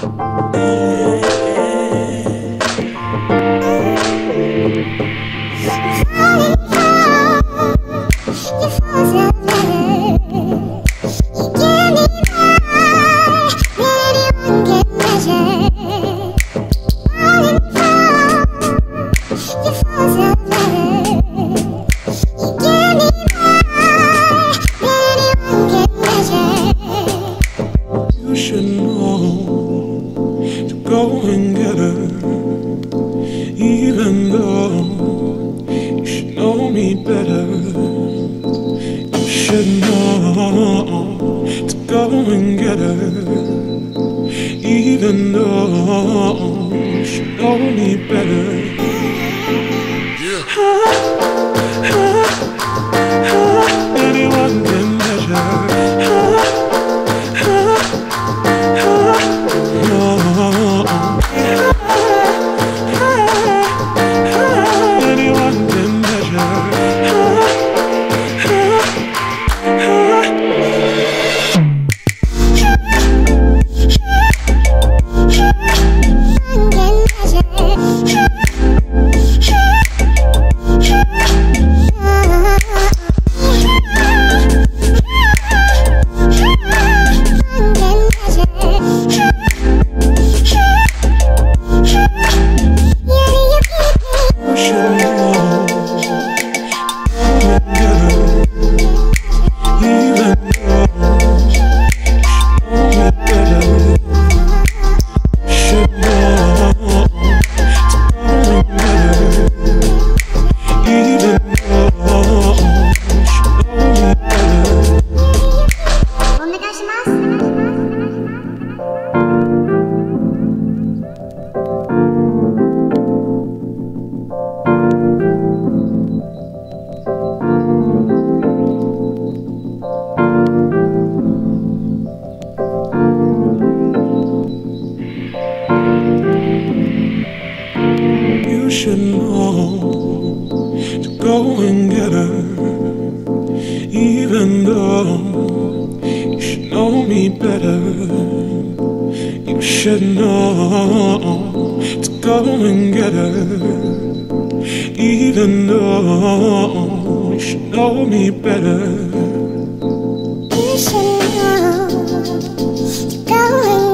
Bye. better. You should know to go and get her, even though you know me better. should know to go and get her, even though you should know me better. You should know to go and get her, even though you should know me better. You should know to go and get her.